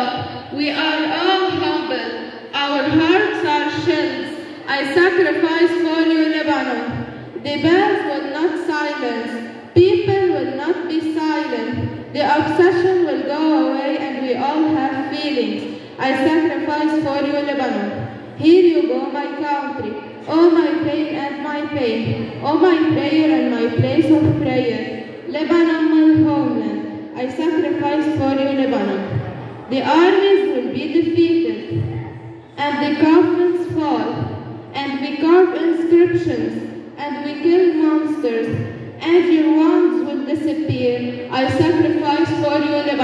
stop. We are all humble. Our hearts are shells. I sacrifice for you, Lebanon. The bells will not silence. People will not be silent. The obsession will go away and we all have feelings. I sacrifice for you, Lebanon. Here you go, my country. Oh, my pain and my pain. Oh, my prayer and my place of prayer. Lebanon, my homeland. I sacrifice for you, Lebanon. The armies will be defeated, and the coffins fall, and we carve inscriptions, and we kill monsters, and your wounds will disappear. I sacrifice for you.